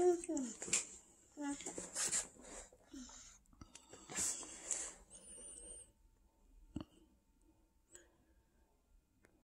嗯嗯。